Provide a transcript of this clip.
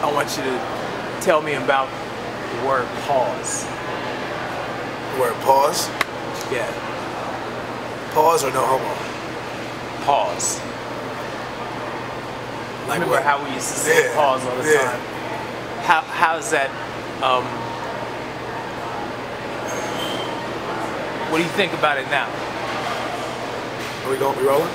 I want you to tell me about the word pause. Word pause? Yeah, Pause or no homo? pause. Like Remember what? how we used to say Yeah, pause all the yeah. time? How how's that? Um, what do you think about it now? Are we going? We rolling?